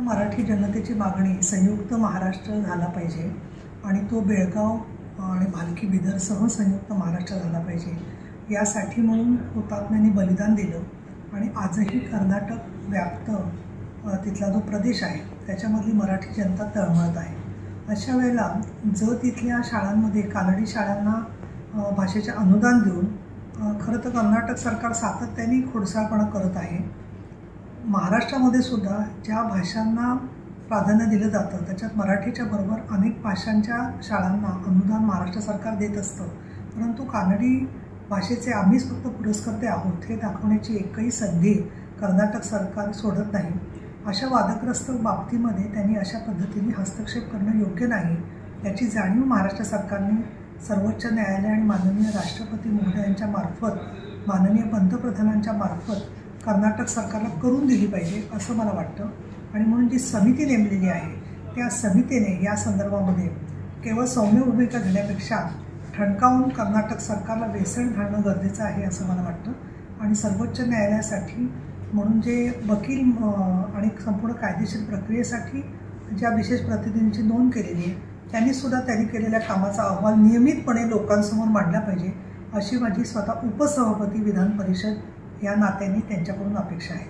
मराठी जनतेची मागणी संयुक्त महाराष्ट्र झाला पाहिजे आणि तो बेळगाव आणि भालकी बिदरसह संयुक्त महाराष्ट्र झाला पाहिजे. यासाठी म्हणून हुतात्म्यांनी बलिदान दिलं आणि आजही कर्नाटक व्याप्त तिथला जो प्रदेश आहे त्याच्यामधली मराठी जनता तळमळत आहे. अशा वेळेला जर तिथल्या शाळांमध्ये कानडी शाळांना भाषेचे अनुदान देऊन खरं तर कर्नाटक सरकार सातत्याने खोडसाळपणा करत आहे. महाराष्ट्रामध्ये सुद्धा ज्या भाषांना प्राधान्य दिलं जातं त्याच्यात मराठीच्या बरोबर अनेक भाषांच्या शाळांना अनुदान महाराष्ट्र सरकार देत असतं. परंतु कानडी भाषेचे आम्हीच फक्त पुरस्कर्ते आहोत हे दाखवण्याची एकही संधी कर्नाटक सरकार सोडत नाही. अशा वादग्रस्त बाबतीमध्ये त्यांनी अशा पद्धतीने हस्तक्षेप करणं योग्य नाही याची जाणीव महाराष्ट्र सरकारने सर्वोच्च न्यायालय आणि माननीय राष्ट्रपती महोदयांच्या मार्फत माननीय पंतप्रधानांच्या मार्फत कर्नाटक सरकारला करून दिली पाहिजे असं मला वाटतं. आणि म्हणून जी समिती नेमलेली आहे त्या समितीने या संदर्भामध्ये केवळ सौम्य भूमिका घेण्यापेक्षा ठणकावून कर्नाटक सरकारला वेसण घालणं गरजेचं आहे असं मला वाटतं. आणि सर्वोच्च न्यायालयासाठी म्हणून जे वकील आणि संपूर्ण कायदेशीर प्रक्रियेसाठी ज्या विशेष प्रतिनिधींची नोंद केलेली आहे त्यांनी सुद्धा त्यांनी केलेल्या कामाचा अहवाल नियमितपणे लोकांसमोर मांडला पाहिजे अशी माझी स्वतः उपसभापती विधान परिषद या नात्याने त्यांच्याकडून अपेक्षा आहे.